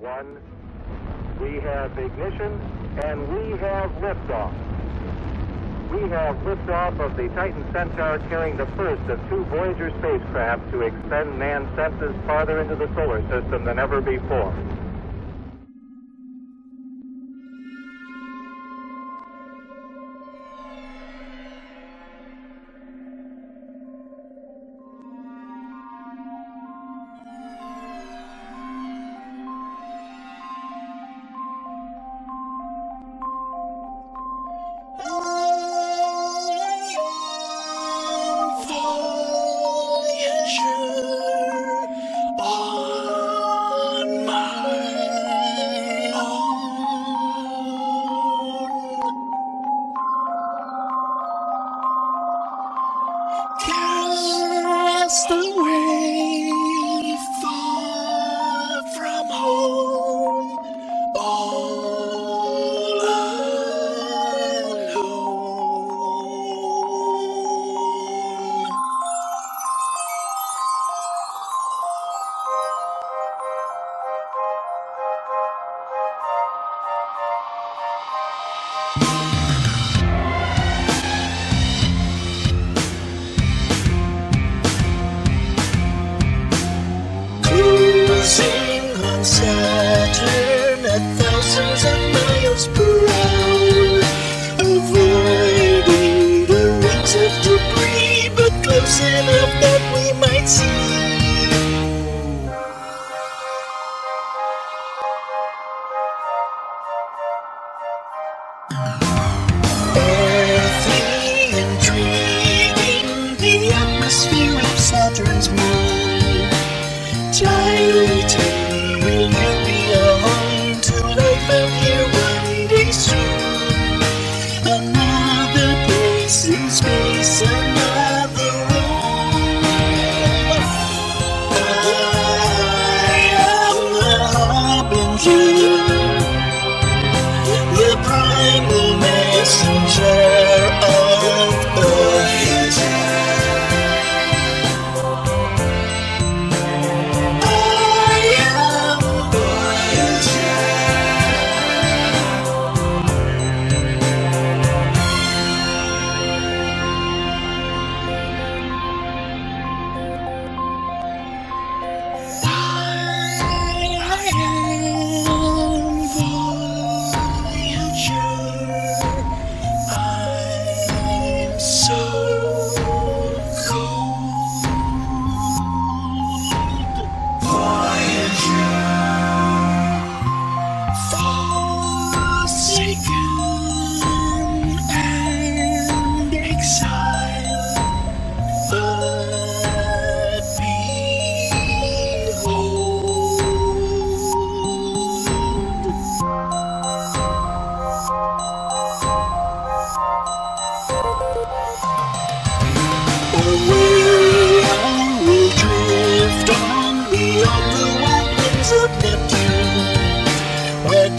one. We have ignition and we have liftoff. We have liftoff of the Titan Centaur carrying the first of two Voyager spacecraft to extend man's senses farther into the solar system than ever before. Of Saturn's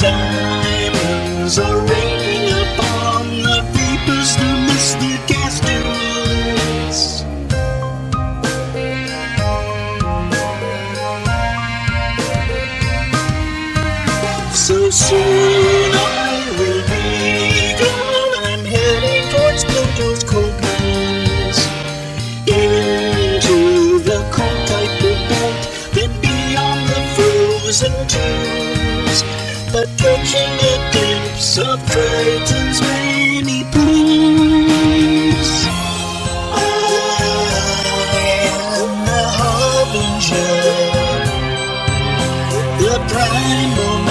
diamonds are raining upon the vapors to misty gas. So soon of Triton's many plumes. I am the harbinger the primal